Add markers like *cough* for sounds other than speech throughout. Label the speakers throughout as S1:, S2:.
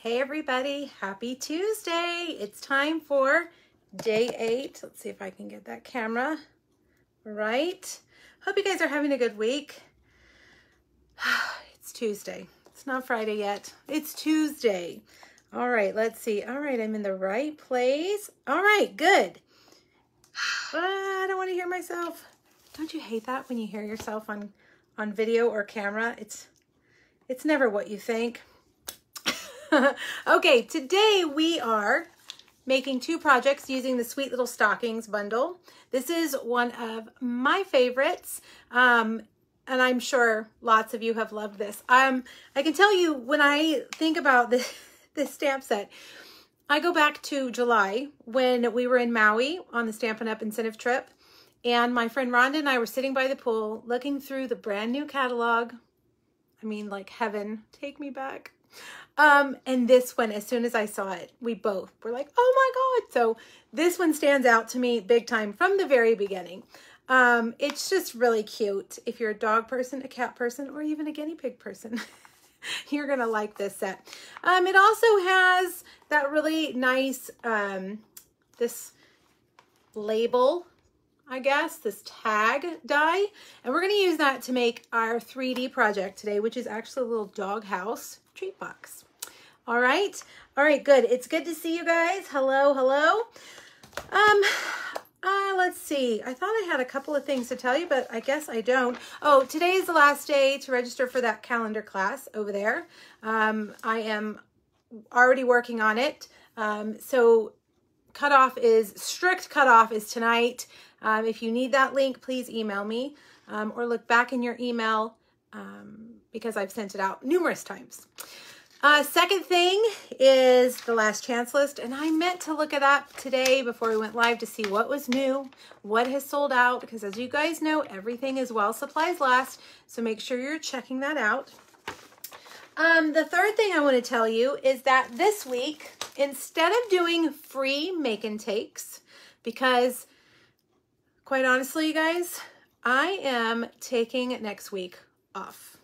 S1: Hey everybody, happy Tuesday. It's time for day eight. Let's see if I can get that camera right. Hope you guys are having a good week. *sighs* It's Tuesday. It's not Friday yet. It's Tuesday. All right, let's see. All right, I'm in the right place. All right, good. *sighs* Ah, I don't want to hear myself. Don't you hate that when you hear yourself on on video or camera? It's it's never what you think. *laughs* okay, today we are making two projects using the Sweet Little Stockings bundle. This is one of my favorites. Um, and I'm sure lots of you have loved this. Um, I can tell you when I think about *laughs* this, this stamp set, I go back to July when we were in Maui on the Stampin' Up! incentive trip. And my friend Rhonda and I were sitting by the pool looking through the brand new catalog. I mean, like heaven, take me back. Um, and this one, as soon as I saw it, we both were like, oh my God. So this one stands out to me big time from the very beginning. Um, it's just really cute. If you're a dog person, a cat person, or even a guinea pig person, *laughs* you're going to like this set. Um, it also has that really nice, um, this label, I guess, this tag die. And we're going to use that to make our 3D project today, which is actually a little dog house treat box. All right. All right, good. It's good to see you guys. Hello, hello. Um, uh, let's see. I thought I had a couple of things to tell you, but I guess I don't. Oh, today is the last day to register for that calendar class over there. Um, I am already working on it. Um, so cutoff is, strict cutoff is tonight. Um, if you need that link, please email me um, or look back in your email um, because I've sent it out numerous times. Uh, second thing is the last chance list, and I meant to look it up today before we went live to see what was new, what has sold out, because as you guys know, everything is while supplies last, so make sure you're checking that out. Um, the third thing I want to tell you is that this week, instead of doing free make and takes, because quite honestly, you guys, I am taking next week off.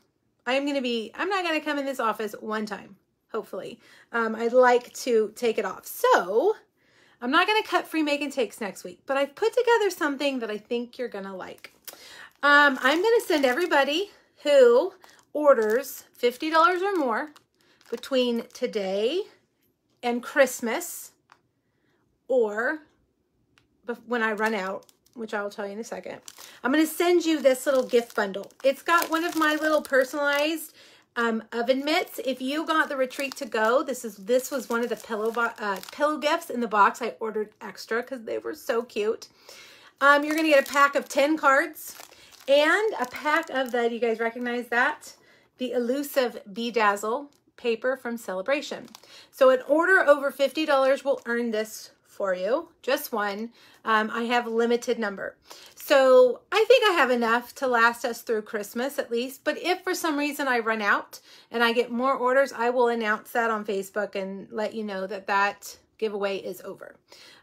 S1: I am going to be, I'm not going to come in this office one time, hopefully. Um, I'd like to take it off. So I'm not going to cut free make and takes next week, but I've put together something that I think you're going to like. Um, I'm going to send everybody who orders $50 or more between today and Christmas or when I run out which I'll tell you in a second. I'm going to send you this little gift bundle. It's got one of my little personalized um, oven mitts. If you got the retreat to go, this is this was one of the pillow uh, pillow gifts in the box. I ordered extra because they were so cute. Um, you're going to get a pack of 10 cards and a pack of the, you guys recognize that? The elusive Bedazzle paper from Celebration. So an order over $50 will earn this for you, just one. Um, I have a limited number. So I think I have enough to last us through Christmas at least. But if for some reason I run out and I get more orders, I will announce that on Facebook and let you know that that giveaway is over.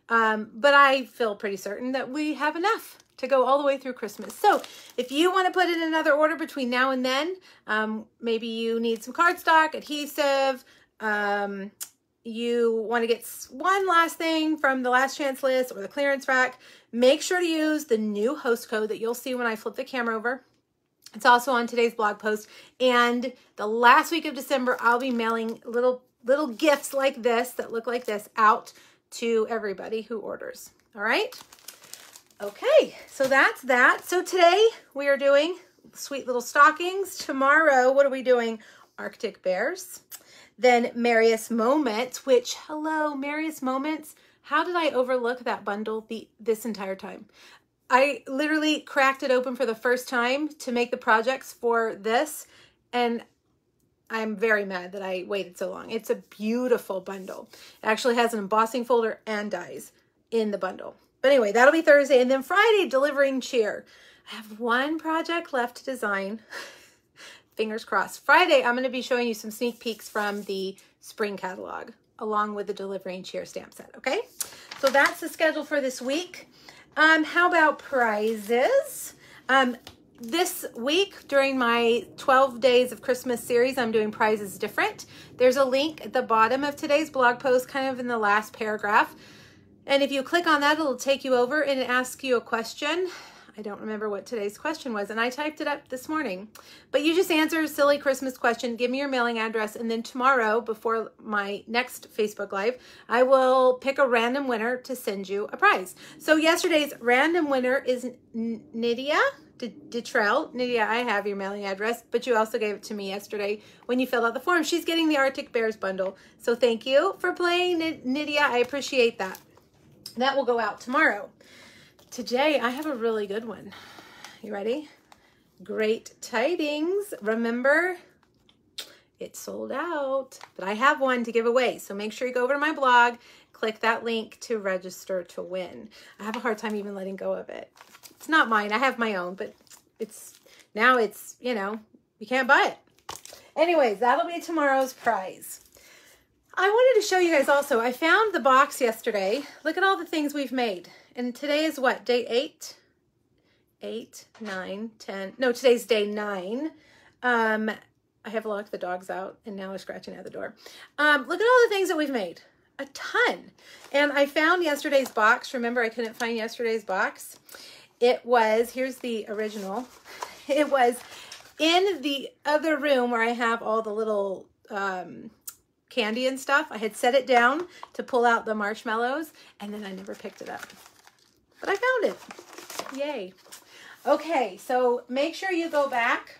S1: Um, but I feel pretty certain that we have enough to go all the way through Christmas. So if you want to put in another order between now and then, um, maybe you need some cardstock, adhesive, um, you want to get one last thing from the last chance list or the clearance rack, make sure to use the new host code that you'll see when I flip the camera over. It's also on today's blog post. And the last week of December, I'll be mailing little little gifts like this that look like this out to everybody who orders. All right? Okay, so that's that. So today we are doing sweet little stockings. Tomorrow, what are we doing? Arctic bears. Then Merriest Moments, which, hello, Merriest Moments. How did I overlook that bundle the, this entire time? I literally cracked it open for the first time to make the projects for this, and I'm very mad that I waited so long. It's a beautiful bundle. It actually has an embossing folder and dies in the bundle. But anyway, that'll be Thursday. And then Friday, delivering cheer. I have one project left to design. *laughs* fingers crossed. Friday, I'm going to be showing you some sneak peeks from the spring catalog along with the delivery and cheer stamp set, okay? So that's the schedule for this week. Um, how about prizes? Um, this week during my 12 days of Christmas series, I'm doing prizes different. There's a link at the bottom of today's blog post, kind of in the last paragraph. And if you click on that, it'll take you over and ask you a question. I don't remember what today's question was, and I typed it up this morning. But you just answer a silly Christmas question, give me your mailing address, and then tomorrow, before my next Facebook Live, I will pick a random winner to send you a prize. So yesterday's random winner is Nydia Detrell. Nydia, I have your mailing address, but you also gave it to me yesterday when you filled out the form. She's getting the Arctic Bears bundle. So thank you for playing, Nydia. I appreciate that. That will go out tomorrow. Today, I have a really good one. You ready? Great tidings. Remember, it sold out, but I have one to give away. So make sure you go over to my blog, click that link to register to win. I have a hard time even letting go of it. It's not mine. I have my own, but it's now it's, you know, you can't buy it. Anyways, that'll be tomorrow's prize. I wanted to show you guys also, I found the box yesterday. Look at all the things we've made. And today is what, day eight? Eight, nine, ten. No, today's day nine. Um, I have locked the dogs out and now they're scratching at the door. Um, look at all the things that we've made. A ton. And I found yesterday's box. Remember, I couldn't find yesterday's box. It was, here's the original. *laughs* It was in the other room where I have all the little um, candy and stuff. I had set it down to pull out the marshmallows and then I never picked it up but I found it. Yay. Okay, so make sure you go back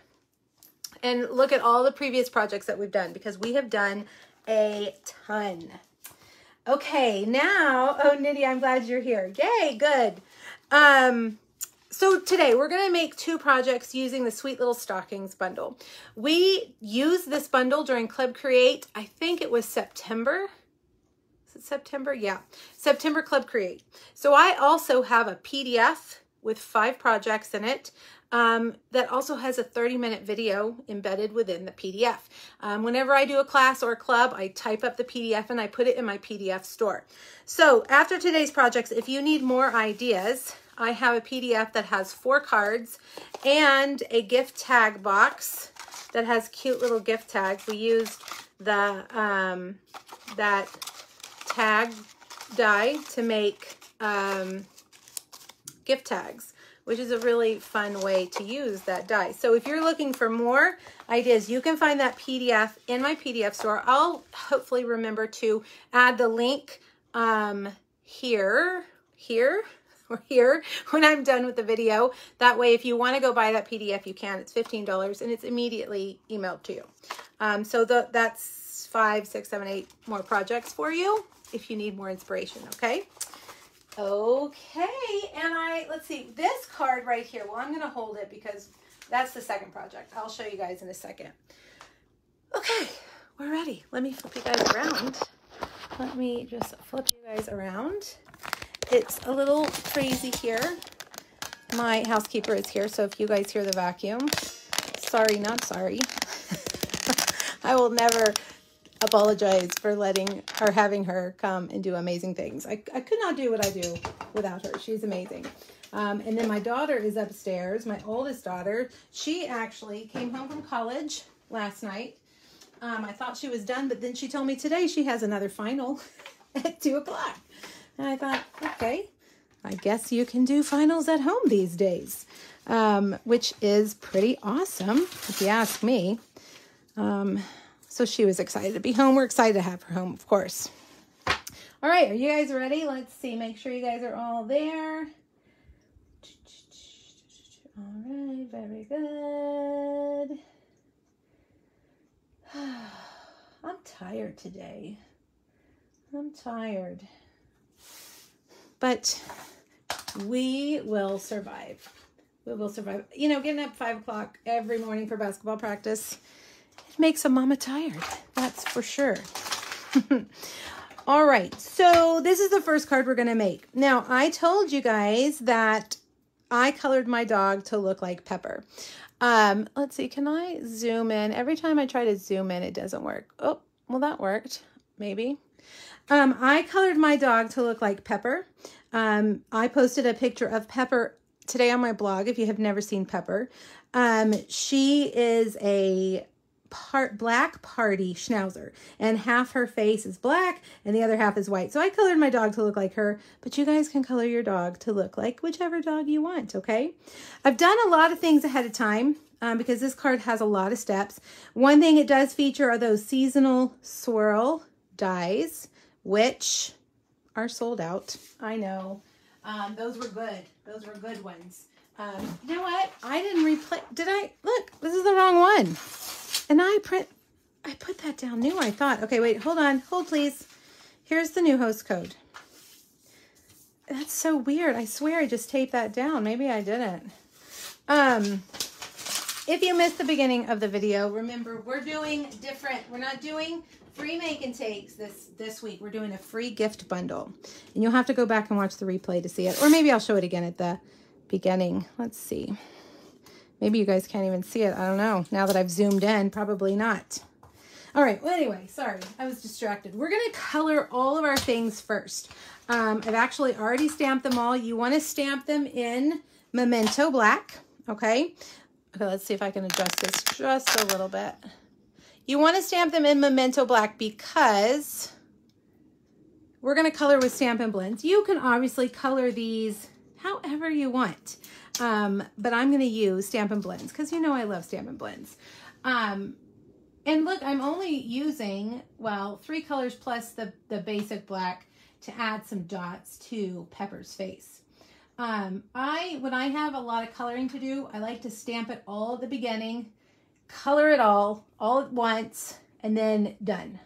S1: and look at all the previous projects that we've done because we have done a ton. Okay, now, oh, Nitty, I'm glad you're here. Yay, good. Um, so today we're going to make two projects using the Sweet Little Stockings bundle. We used this bundle during Club Create, I think it was September September? Yeah, September Club Create. So I also have a PDF with five projects in it um, that also has a 30 minute video embedded within the PDF. Um, whenever I do a class or a club, I type up the PDF and I put it in my PDF store. So after today's projects, if you need more ideas, I have a PDF that has four cards and a gift tag box that has cute little gift tags. We used the um, that tag die to make um, gift tags, which is a really fun way to use that die. So if you're looking for more ideas, you can find that PDF in my PDF store. I'll hopefully remember to add the link um, here, here, *laughs* or here when I'm done with the video. That way, if you want to go buy that PDF, you can. It's $15 and it's immediately emailed to you. Um, so the, that's five, six, seven, eight more projects for you if you need more inspiration, okay? Okay, and I, let's see, this card right here, well, I'm going to hold it because that's the second project. I'll show you guys in a second. Okay, we're ready. Let me flip you guys around. Let me just flip you guys around. It's a little crazy here. My housekeeper is here, so if you guys hear the vacuum, sorry, not sorry. *laughs* I will never apologize for letting her, having her come and do amazing things. I, I could not do what I do without her. She's amazing. Um, and then my daughter is upstairs, my oldest daughter. She actually came home from college last night. Um, I thought she was done, but then she told me today she has another final *laughs* at 2 o'clock. And I thought, okay, I guess you can do finals at home these days, um, which is pretty awesome, if you ask me. Um, so she was excited to be home. We're excited to have her home, of course. All right, are you guys ready? Let's see. Make sure you guys are all there. All right, very good. *sighs* I'm tired today. I'm tired. But we will survive. We will survive. You know, getting up 5 o'clock every morning for basketball practice makes a mama tired. That's for sure. *laughs* All right, so this is the first card we're going to make. Now, I told you guys that I colored my dog to look like Pepper. Um, let's see, can I zoom in? Every time I try to zoom in, it doesn't work. Oh, well, that worked, maybe. Um, I colored my dog to look like Pepper. Um, I posted a picture of Pepper today on my blog if you have never seen Pepper. Um, she is a part black party schnauzer and half her face is black and the other half is white. So I colored my dog to look like her, but you guys can color your dog to look like whichever dog you want, okay? I've done a lot of things ahead of time um, because this card has a lot of steps. One thing it does feature are those seasonal swirl dies, which are sold out. I know. Um, those were good. Those were good ones. Um, you know what? I didn't replay. Did I? Look, this is the wrong one. And I print, I put that down new, I thought. Okay, wait, hold on. Hold, please. Here's the new host code. That's so weird. I swear I just taped that down. Maybe I didn't. Um, if you missed the beginning of the video, remember we're doing different. We're not doing free make and takes this this week. We're doing a free gift bundle. And you'll have to go back and watch the replay to see it. Or maybe I'll show it again at the beginning. Let's see. Maybe you guys can't even see it. I don't know. Now that I've zoomed in, probably not. All right. Well, anyway, sorry. I was distracted. We're going to color all of our things first. Um, I've actually already stamped them all. You want to stamp them in Memento Black. Okay. Okay, let's see if I can adjust this just a little bit. You want to stamp them in Memento Black because we're going to color with Stampin' Blends. You can obviously color these however you want. Um, but I'm going to use Stampin' Blends because you know I love Stampin' Blends. Um, and look, I'm only using, well, three colors plus the, the basic black to add some dots to Pepper's face. Um, I, when I have a lot of coloring to do, I like to stamp it all at the beginning, color it all, all at once, and then done.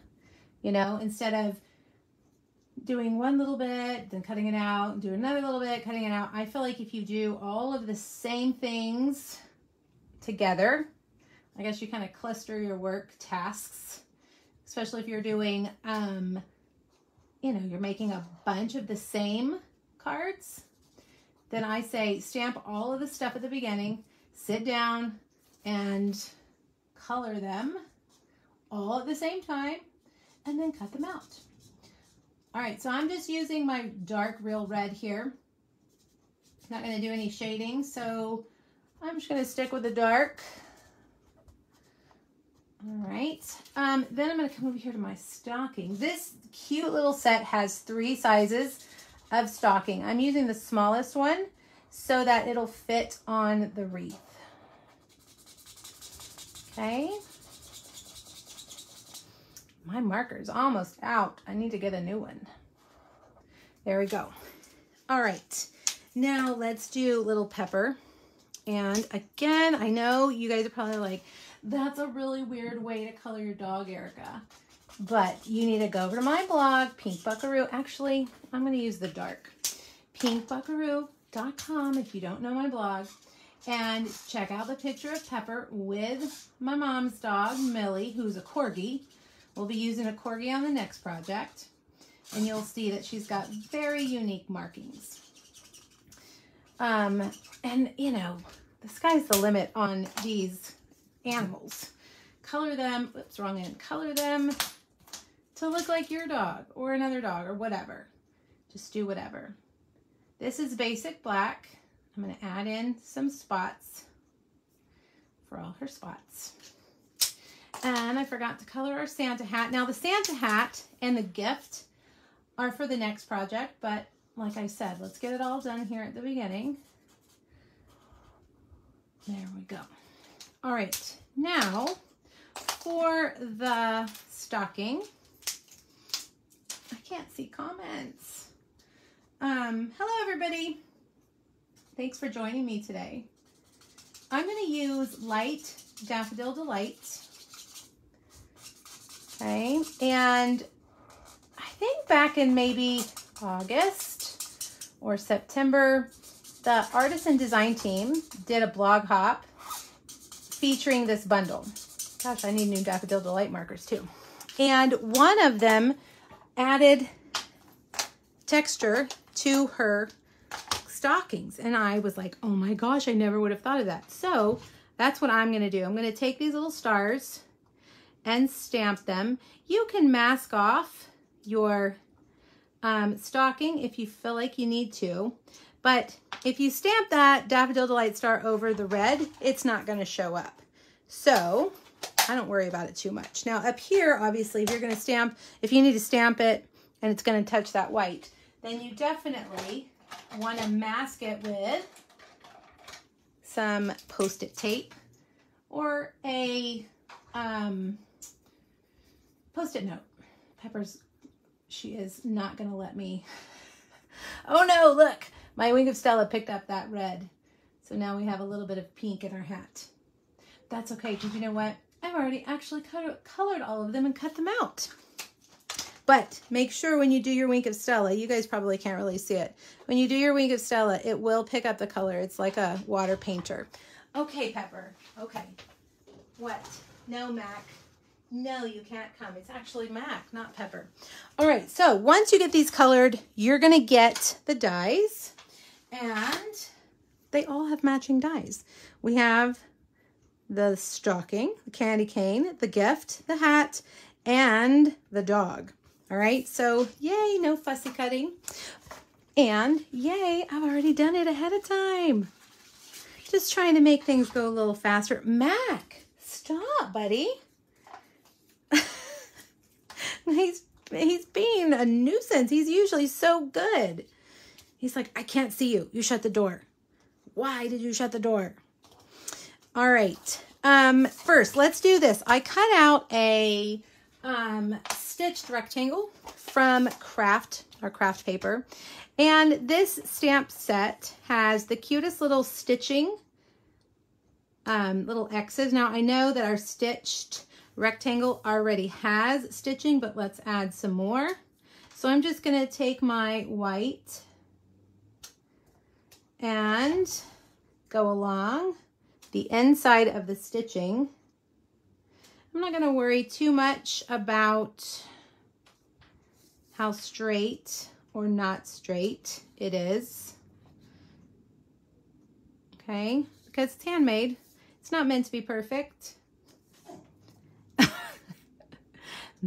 S1: You know, instead of doing one little bit, then cutting it out, do another little bit, cutting it out. I feel like if you do all of the same things together, I guess you kind of cluster your work tasks, especially if you're doing, um, you know, you're making a bunch of the same cards, then I say stamp all of the stuff at the beginning, sit down and color them all at the same time, and then cut them out. All right, so I'm just using my dark real red here. Not gonna do any shading, so I'm just gonna stick with the dark. All right, um, then I'm gonna come over here to my stocking. This cute little set has three sizes of stocking. I'm using the smallest one so that it'll fit on the wreath. Okay. My marker's almost out. I need to get a new one. There we go. All right. Now let's do little pepper. And again, I know you guys are probably like, that's a really weird way to color your dog, Erica. But you need to go over to my blog, Pink Buckaroo. Actually, I'm going to use the dark. pinkbuckaroo.com if you don't know my blog. And check out the picture of Pepper with my mom's dog, Millie, who's a Corgi. We'll be using a Corgi on the next project. And you'll see that she's got very unique markings. Um, and, you know, the sky's the limit on these animals. Color them, oops, wrong end, color them to look like your dog or another dog or whatever. Just do whatever. This is basic black. I'm going to add in some spots for all her spots. And I forgot to color our Santa hat. Now the Santa hat and the gift are for the next project, but like I said, let's get it all done here at the beginning. There we go. All right, now for the stocking, I can't see comments. Um, hello everybody. Thanks for joining me today. I'm going to use Light Daffodil Delight. Okay, and I think back in maybe August or September, the artisan design team did a blog hop featuring this bundle. Gosh, I need new Daffodil Delight markers too. And one of them added texture to her stockings. And I was like, oh my gosh, I never would have thought of that. So that's what I'm going to do. I'm going to take these little stars and stamp them. You can mask off your um, stocking if you feel like you need to. But if you stamp that Daffodil Delight Star over the red, it's not going to show up. So I don't worry about it too much. Now up here, obviously, if you're going to stamp, if you need to stamp it and it's going to touch that white, then you definitely want to mask it with some post-it tape or a um, post-it note. Pepper's, she is not going to let me. *laughs* oh no, look, my Wink of Stella picked up that red. So now we have a little bit of pink in our hat. That's okay, because you know what? I've already actually colored all of them and cut them out. But make sure when you do your Wink of Stella, you guys probably can't really see it. When you do your Wink of Stella, it will pick up the color. It's like a water painter. Okay, Pepper. Okay. What? No, Mac. No, you can't come. It's actually Mac, not Pepper. All right, so once you get these colored, you're going to get the dies. And they all have matching dies. We have the stocking, the candy cane, the gift, the hat, and the dog. All right, so yay, no fussy cutting. And yay, I've already done it ahead of time. Just trying to make things go a little faster. Mac, stop, buddy. He's, he's being a nuisance. He's usually so good. He's like, I can't see you. You shut the door. Why did you shut the door? All right. Um, first, let's do this. I cut out a um, stitched rectangle from craft or craft paper. And this stamp set has the cutest little stitching, um, little X's. Now I know that our stitched rectangle already has stitching, but let's add some more. So I'm just gonna take my white and go along the inside of the stitching I'm not going to worry too much about how straight or not straight it is. Okay, because it's handmade. It's not meant to be perfect.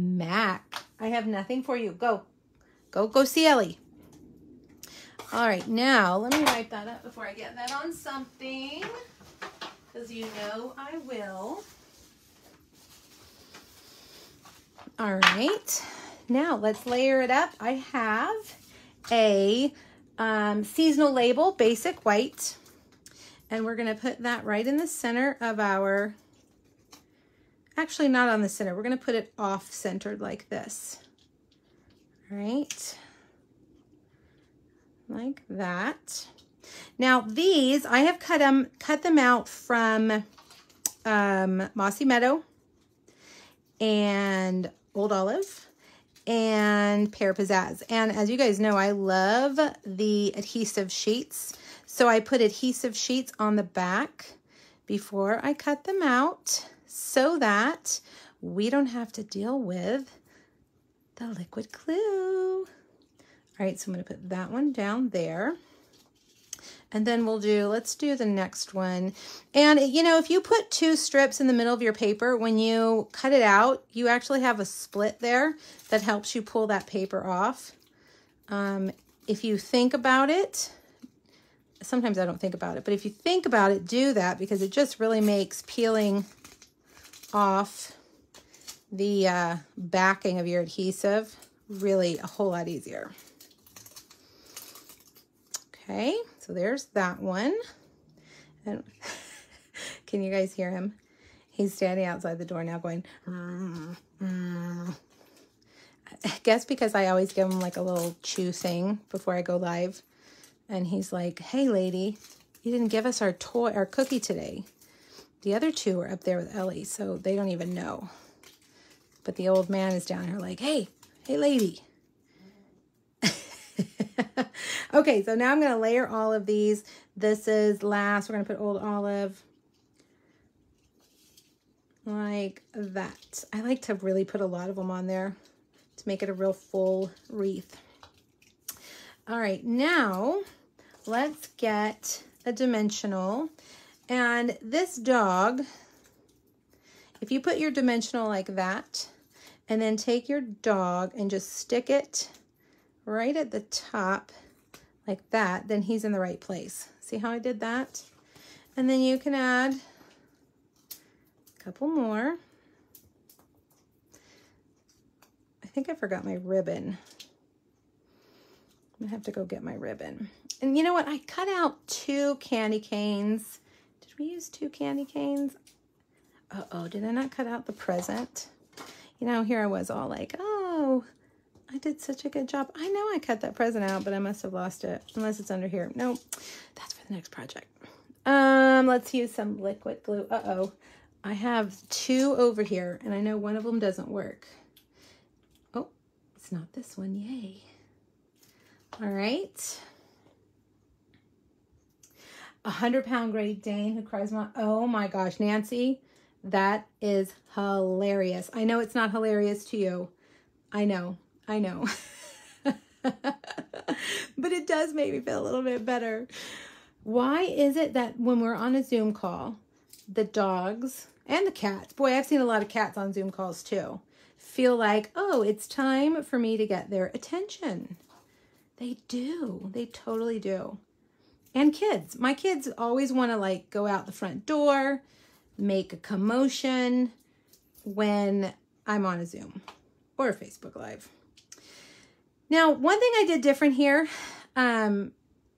S1: Mac, I have nothing for you. Go. Go, go see Ellie. All right, now let me wipe that up before I get that on something. Because you know I will. All right, now let's layer it up. I have a um, seasonal label, basic white, and we're gonna put that right in the center of our, actually not on the center, we're gonna put it off centered like this. All right, like that. Now these, I have cut them, cut them out from um, Mossy Meadow and Old Olive and Pear Pizzazz. And as you guys know, I love the adhesive sheets. So I put adhesive sheets on the back before I cut them out so that we don't have to deal with the liquid glue. All right, so I'm gonna put that one down there. And then we'll do, let's do the next one. And, you know, if you put two strips in the middle of your paper, when you cut it out, you actually have a split there that helps you pull that paper off. Um, if you think about it, sometimes I don't think about it, but if you think about it, do that because it just really makes peeling off the uh, backing of your adhesive really a whole lot easier. Okay. So there's that one. And *laughs* can you guys hear him? He's standing outside the door now going, mm, mm. *laughs* I guess because I always give him like a little chew thing before I go live. And he's like, hey lady, you didn't give us our toy, our cookie today. The other two are up there with Ellie, so they don't even know. But the old man is down here like, hey, hey lady, *laughs* okay, so now I'm going to layer all of these. This is last. We're going to put Old Olive like that. I like to really put a lot of them on there to make it a real full wreath. All right, now let's get a dimensional. And this dog, if you put your dimensional like that, and then take your dog and just stick it right at the top like that, then he's in the right place. See how I did that? And then you can add a couple more. I think I forgot my ribbon. I'm gonna have to go get my ribbon. And you know what? I cut out two candy canes. We use two candy canes? Uh-oh, did I not cut out the present? You know, here I was all like, oh, I did such a good job. I know I cut that present out, but I must have lost it. Unless it's under here. No, that's for the next project. Um, let's use some liquid glue. Uh-oh. I have two over here, and I know one of them doesn't work. Oh, it's not this one. Yay. All right. A hundred pound Great Dane who cries my, oh my gosh, Nancy, that is hilarious. I know it's not hilarious to you. I know. I know. *laughs* but it does make me feel a little bit better. Why is it that when we're on a Zoom call, the dogs and the cats, boy, I've seen a lot of cats on Zoom calls too, feel like, oh, it's time for me to get their attention. They do. They totally do. And kids. My kids always want to like go out the front door, make a commotion when I'm on a Zoom or a Facebook Live. Now, one thing I did different here, um,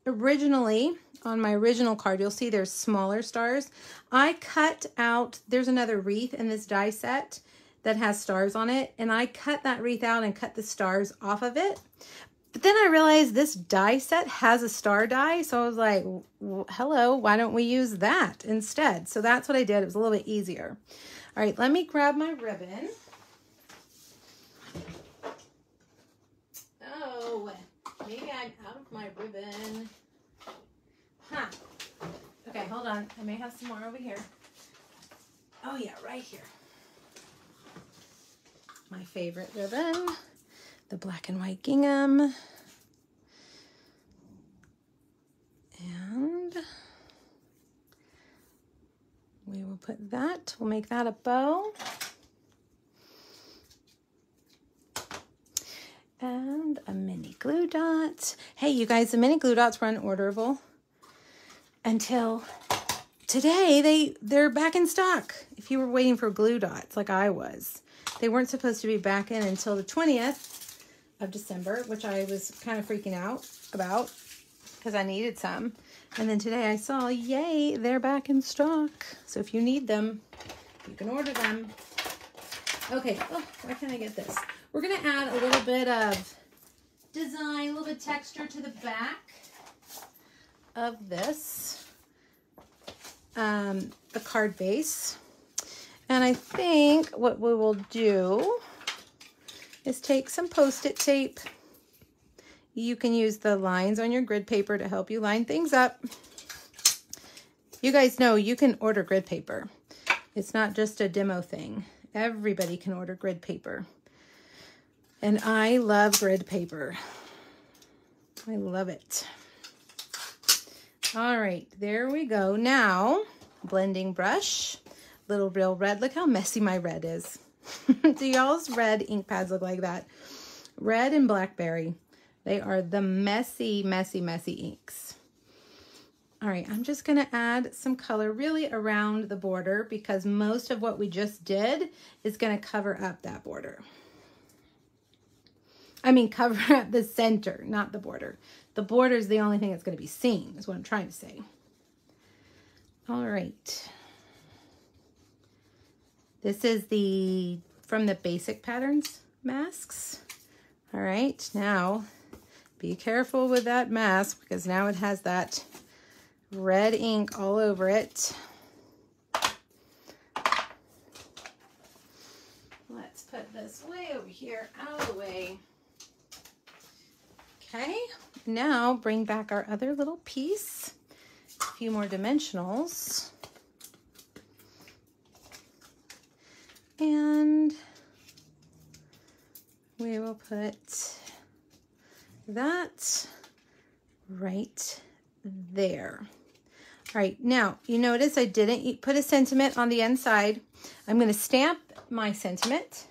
S1: originally on my original card, you'll see there's smaller stars. I cut out, there's another wreath in this die set that has stars on it, and I cut that wreath out and cut the stars off of it. Then I realized this die set has a star die, so I was like, hello, why don't we use that instead? So that's what I did. It was a little bit easier. All right, let me grab my ribbon. Oh, maybe I'm out of my ribbon. Huh. Okay, hold on. I may have some more over here. Oh yeah, right here. My favorite ribbon, the black and white gingham. And we will put that, we'll make that a bow. and a mini glue dot. Hey, you guys, the mini glue dots were unorderable until today. They, they're back in stock. If you were waiting for glue dots like I was. They weren't supposed to be back in until the 20th of December, which I was kind of freaking out about because I needed some. And then today I saw, yay, they're back in stock. So if you need them, you can order them. Okay, oh, why can't I get this? We're to add a little bit of design, a little bit texture to the back of this, um, the card base. And I think what we will do is take some post-it tape. You can use the lines on your grid paper to help you line things up. You guys know you can order grid paper. It's not just a demo thing. Everybody can order grid paper. And I love grid paper. I love it. All right, there we go. Now, blending brush, little real red. Look how messy my red is. *laughs* Do y'all's red ink pads look like that? Red and blackberry. They are the messy, messy, messy inks. All right, I'm just gonna add some color really around the border because most of what we just did is gonna cover up that border. I mean, *laughs* cover up the center, not the border. The border is the only thing that's going to be seen, is what I'm trying to say. All right. This is the, from the Basic Patterns masks. All right, now be careful with that mask because now it has that red ink all over it. Let's put this way over here, out of the way. Okay, now bring back our other little piece, a few more dimensionals. And we will put that right there. All right, now you notice I didn't put a sentiment on the inside. I'm gonna stamp my sentiment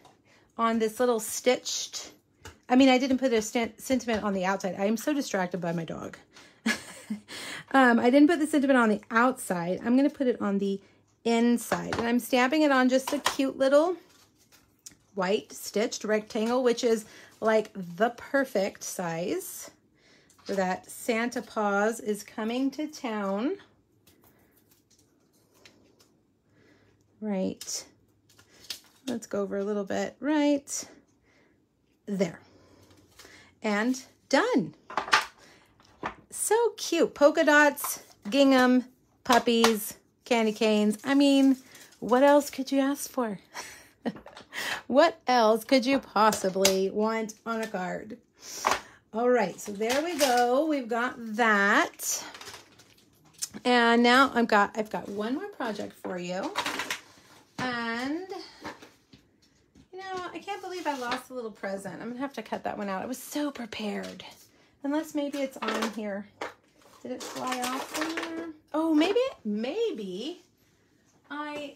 S1: on this little stitched I mean, I didn't put a sentiment on the outside. I am so distracted by my dog. *laughs* um, I didn't put the sentiment on the outside. I'm going to put it on the inside. And I'm stamping it on just a cute little white stitched rectangle, which is like the perfect size for that Santa Paws is coming to town. Right. Let's go over a little bit. Right there. And done. So cute. Polka dots, gingham, puppies, candy canes. I mean, what else could you ask for? *laughs* what else could you possibly want on a card? All right, so there we go. We've got that. And now I've got I've got one more project for you. And you know, I can't believe I lost a little present. I'm gonna have to cut that one out. I was so prepared. Unless maybe it's on here. Did it fly off somewhere? Oh, maybe, maybe I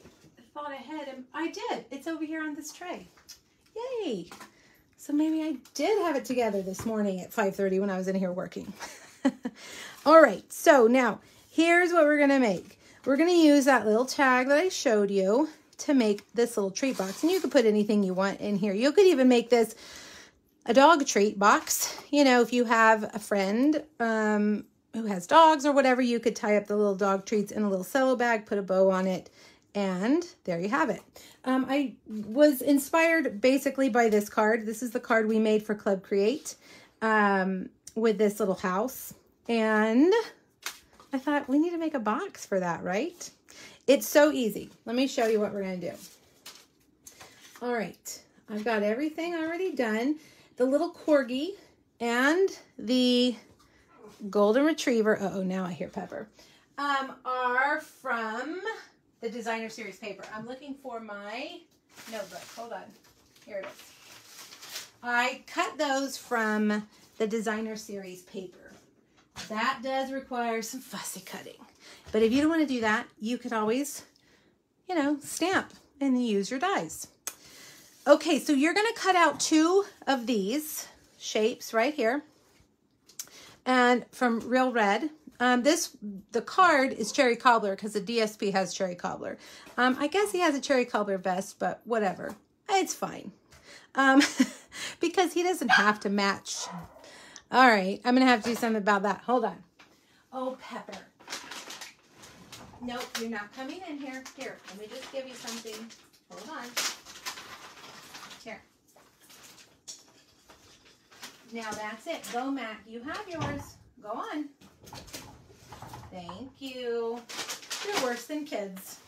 S1: thought ahead and I did. It's over here on this tray. Yay. So maybe I did have it together this morning at 5.30 when I was in here working. *laughs* All right, so now here's what we're gonna make. We're gonna use that little tag that I showed you to make this little treat box. And you could put anything you want in here. You could even make this a dog treat box. You know, if you have a friend um, who has dogs or whatever, you could tie up the little dog treats in a little cello bag, put a bow on it, and there you have it. Um, I was inspired basically by this card. This is the card we made for Club Create um, with this little house. And I thought we need to make a box for that, right? It's so easy. Let me show you what we're going to do. All right. I've got everything already done. The little corgi and the golden retriever. Uh oh, now I hear Pepper. Um, are from the designer series paper. I'm looking for my notebook. Hold on. Here it is. I cut those from the designer series paper. That does require some fussy cutting. But if you don't want to do that, you could always, you know, stamp and use your dies. Okay, so you're going to cut out two of these shapes right here. And from Real Red, um, this, the card is Cherry Cobbler because the DSP has Cherry Cobbler. Um, I guess he has a Cherry Cobbler vest, but whatever. It's fine. Um, *laughs* because he doesn't have to match. All right, I'm going to have to do something about that. Hold on. Oh, Pepper. Nope, you're not coming in here. Here, let me just give you something. Hold on. Here. Now that's it. Go, Mac. You have yours. Go on. Thank you. You're worse than kids.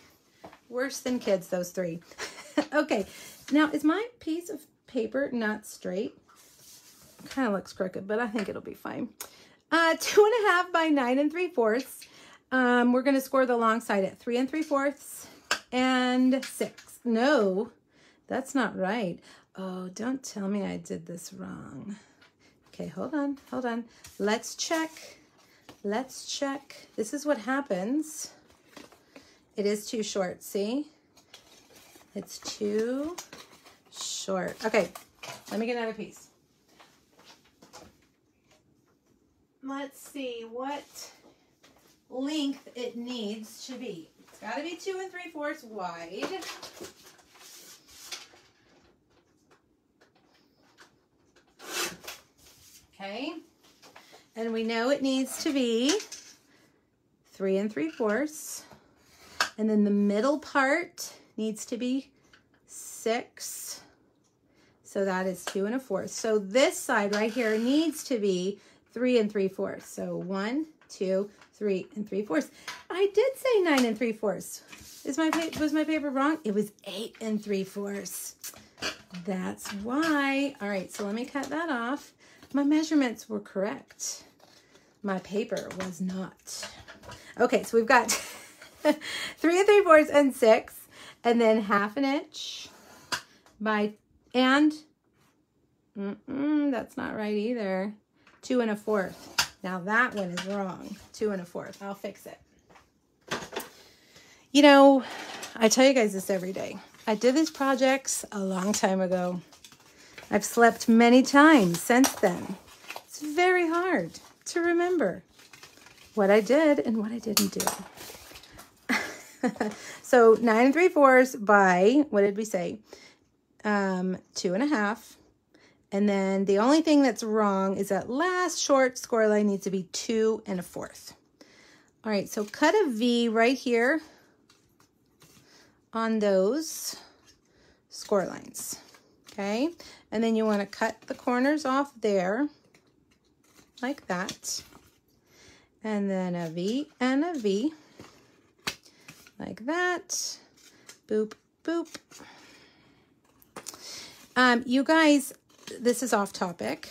S1: Worse than kids, those three. *laughs* okay, now is my piece of paper not straight? Kind of looks crooked, but I think it'll be fine. Uh, *laughs* two and a half by nine and three fourths. Um, we're going to score the long side at three and three fourths and six. No, that's not right. Oh, don't tell me I did this wrong. Okay, hold on, hold on. Let's check. Let's check. This is what happens. It is too short, see? It's too short. Okay, let me get another piece. Let's see what length it needs to be. It's got to be two and three fourths wide. Okay. And we know it needs to be three and three fourths. And then the middle part needs to be six. So that is two and a fourth. So this side right here needs to be three and three fourths. So one, two, three and three fourths. I did say nine and three fourths. Is my was my paper wrong? It was eight and three fourths. That's why. All right, so let me cut that off. My measurements were correct. My paper was not. Okay, so we've got *laughs* three and three fourths and six, and then half an inch by, and, mm -mm, that's not right either. Two and a fourth. Now that one is wrong. Two and a fourth. I'll fix it. You know, I tell you guys this every day. I did these projects a long time ago. I've slept many times since then. It's very hard to remember what I did and what I didn't do. *laughs* so nine and three fourths by, what did we say? Um, two and a half. And then the only thing that's wrong is that last short score line needs to be two and a fourth. All right, so cut a V right here on those score lines, okay? And then you want to cut the corners off there like that. And then a V and a V like that. Boop, boop. Um, you guys, this is off topic.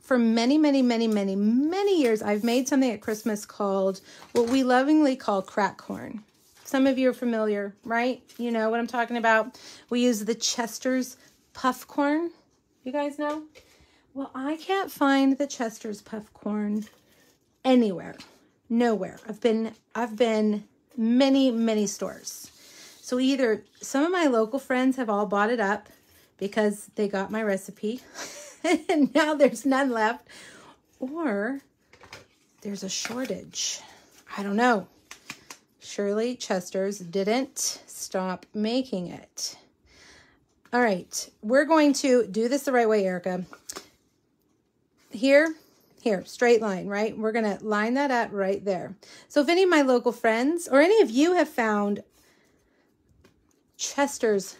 S1: For many, many, many, many, many years, I've made something at Christmas called what we lovingly call crack corn. Some of you are familiar, right? You know what I'm talking about. We use the Chester's puff corn. You guys know? Well, I can't find the Chester's puff corn anywhere. Nowhere. I've been I've been many, many stores. So either some of my local friends have all bought it up because they got my recipe *laughs* and now there's none left or there's a shortage. I don't know. Surely Chester's didn't stop making it. All right, we're going to do this the right way, Erica. Here, here, straight line, right? We're going to line that up right there. So if any of my local friends or any of you have found Chester's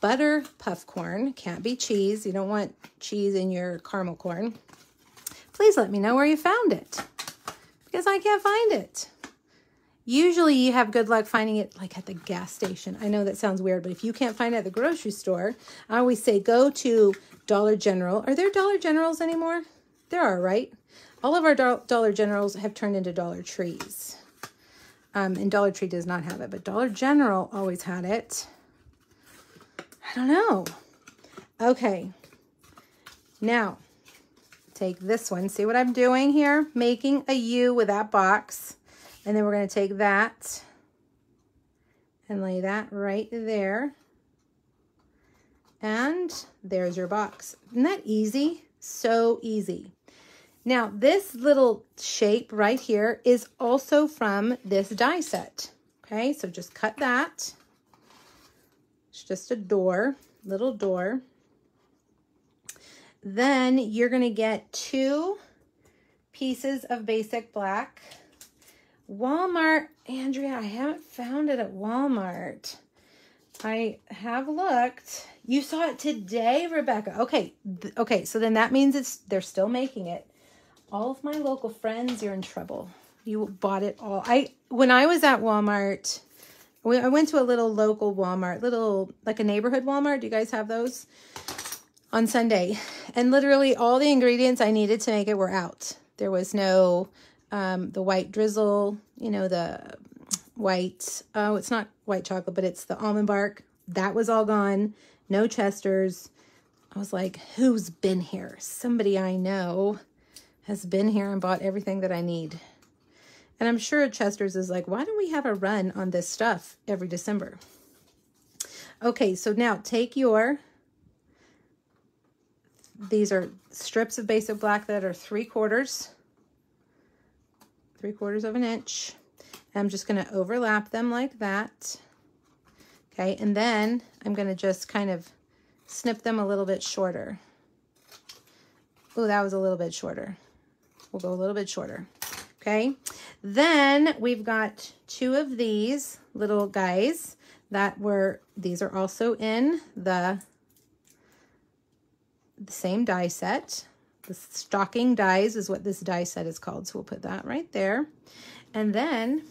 S1: butter puff corn, can't be cheese. You don't want cheese in your caramel corn. Please let me know where you found it because I can't find it. Usually you have good luck finding it like at the gas station. I know that sounds weird, but if you can't find it at the grocery store, I always say go to Dollar General. Are there Dollar Generals anymore? There are, right? All of our Do Dollar Generals have turned into Dollar Trees. Um, and Dollar Tree does not have it, but Dollar General always had it. I don't know. Okay. Now, take this one. See what I'm doing here? Making a U with that box. And then we're going to take that and lay that right there. And there's your box. Isn't that easy? So easy. Now, this little shape right here is also from this die set. Okay, so just cut that. It's just a door, little door. Then you're going to get two pieces of basic black Walmart, Andrea, I haven't found it at Walmart. I have looked. You saw it today, Rebecca. Okay, okay, so then that means it's they're still making it. All of my local friends, you're in trouble. You bought it all. I when I was at Walmart, I went to a little local Walmart, little like a neighborhood Walmart. Do you guys have those? On Sunday. And literally all the ingredients I needed to make it were out. There was no um, the white drizzle, you know, the white, oh, it's not white chocolate, but it's the almond bark. That was all gone. No Chester's. I was like, who's been here? Somebody I know has been here and bought everything that I need. And I'm sure Chester's is like, why don't we have a run on this stuff every December? Okay, so now take your, these are strips of basic black that are three quarters three quarters of an inch. I'm just going to overlap them like that. Okay, and then I'm going to just kind of snip them a little bit shorter. Oh, that was a little bit shorter. We'll go a little bit shorter. Okay, then we've got two of these little guys that were, these are also in the, the same die set. The stocking dies is what this die set is called. So we'll put that right there. And then,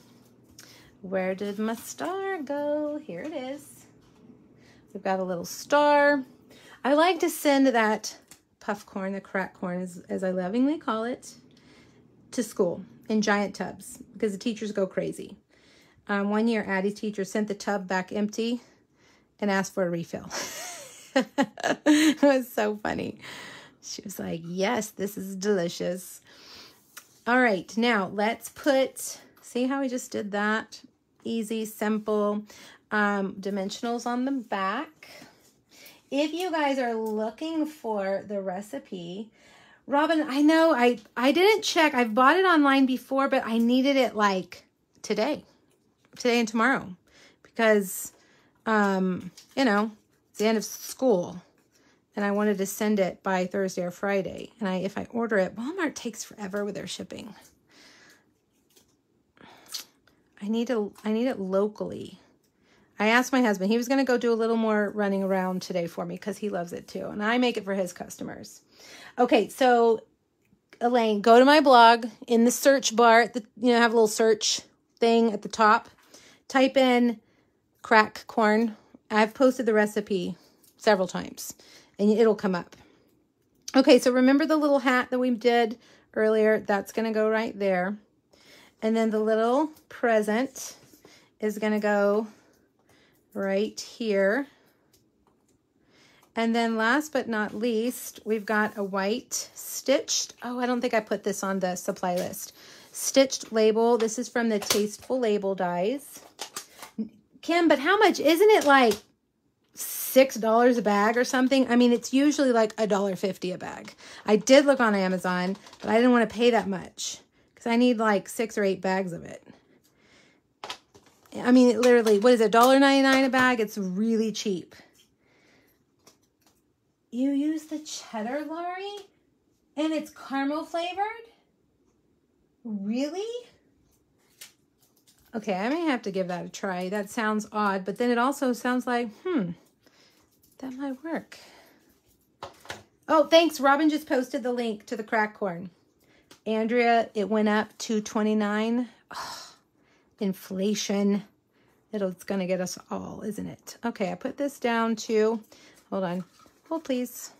S1: where did my star go? Here it is. We've got a little star. I like to send that puff corn, the crack corn, as, as I lovingly call it, to school in giant tubs because the teachers go crazy. Um, one year, Addie's teacher sent the tub back empty and asked for a refill. *laughs* it was so funny. She was like, yes, this is delicious. All right, now let's put, see how we just did that? Easy, simple. Um, dimensionals on the back. if you guys are looking for the recipe, Robin, I know I, I didn't check. I've bought it online before, but I needed it like today, today and tomorrow because, um, you know, it's the end of school and I wanted to send it by Thursday or Friday. And I, if I order it, Walmart takes forever with their shipping. I need to, I need it locally. I asked my husband, he was going to go do a little more running around today for me because he loves it too. And I make it for his customers. Okay, so Elaine, go to my blog in the search bar, the, you know, have a little search thing at the top. Type in crack corn. I've posted the recipe several times and it'll come up. Okay, so remember the little hat that we did earlier? That's going to go right there. And then the little present is going to go right here. And then last but not least, we've got a white stitched. Oh, I don't think I put this on the supply list. Stitched label. This is from the Tasteful Label Dies. Kim, but how much? Isn't it like $6 a bag or something? I mean, it's usually like a dollar fifty a bag. I did look on Amazon, but I didn't want to pay that much because I need like six or eight bags of it. I mean, literally, what is it, $1.99 a bag? It's really cheap. You use the cheddar, Laurie? And it's caramel flavored? Really? Okay, I may have to give that a try. That sounds odd, but then it also sounds like, hmm, that might work. Oh, thanks. Robin just posted the link to the crack corn. Andrea, it went up to 29. Oh, inflation. it's going to get us all, isn't it? Okay, I put this down to, hold on. Hold, please.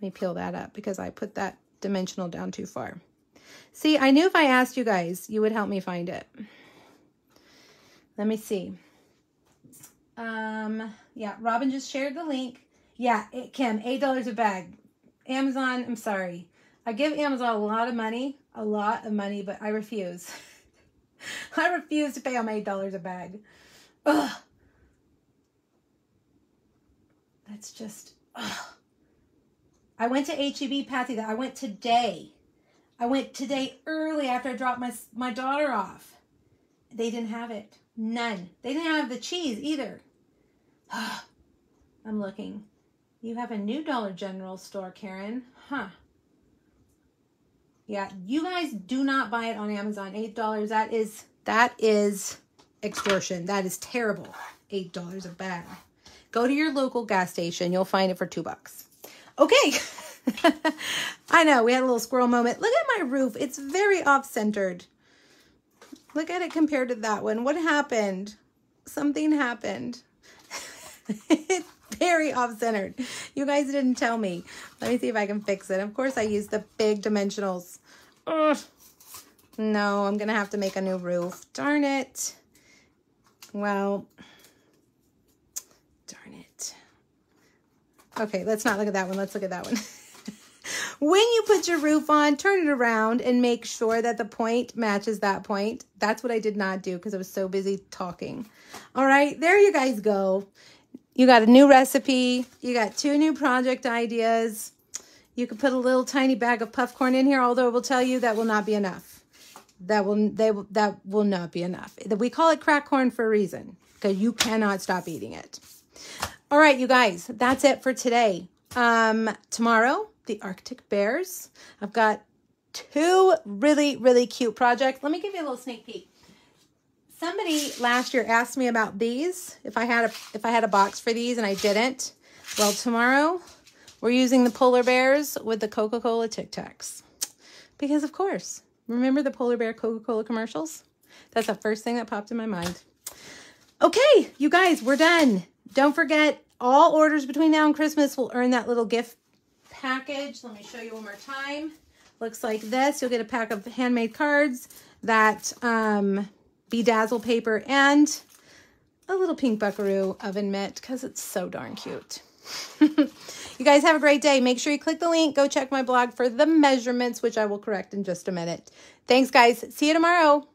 S1: Let me peel that up because I put that dimensional down too far. See, I knew if I asked you guys, you would help me find it. Let me see. Um, yeah, Robin just shared the link. Yeah, it, Kim, $8 a bag. Amazon, I'm sorry. I give Amazon a lot of money, a lot of money, but I refuse. *laughs* I refuse to pay them $8 a bag. Ugh. That's just, ugh. I went to HEB, Patty, that I went today. I went today early after I dropped my, my daughter off. They didn't have it. None. They didn't have the cheese either. *sighs* I'm looking. You have a new Dollar General store, Karen. Huh. Yeah, you guys do not buy it on Amazon. $8. That is that is extortion. That is terrible. $8 a bag. Go to your local gas station. You'll find it for 2 bucks. Okay. *laughs* I know, we had a little squirrel moment. Look at my roof. It's very off-centered. Look at it compared to that one. What happened? Something happened. It's *laughs* very off-centered. You guys didn't tell me. Let me see if I can fix it. Of course, I used the big dimensionals. Ugh. No, I'm going to have to make a new roof. Darn it. Well, darn it. Okay, let's not look at that one. Let's look at that one. *laughs* when you put your roof on, turn it around and make sure that the point matches that point. That's what I did not do because I was so busy talking. All right, there you guys go. You got a new recipe. You got two new project ideas. You could put a little tiny bag of puff corn in here, although it will tell you that will not be enough. That will they that will not be enough. We call it crack corn for a reason because you cannot stop eating it. All right, you guys, that's it for today. Um, tomorrow, the Arctic Bears. I've got two really, really cute projects. Let me give you a little sneak peek somebody last year asked me about these, if I had a if I had a box for these and I didn't. Well, tomorrow we're using the polar bears with the Coca-Cola Tic Tacs. Because of course, remember the polar bear Coca-Cola commercials? That's the first thing that popped in my mind. Okay, you guys, we're done. Don't forget, all orders between now and Christmas will earn that little gift package. Let me show you one more time. Looks like this. You'll get a pack of handmade cards that um, bedazzle paper, and a little pink buckaroo oven mitt because it's so darn cute. *laughs* you guys have a great day. Make sure you click the link. Go check my blog for the measurements, which I will correct in just a minute. Thanks, guys. See you tomorrow.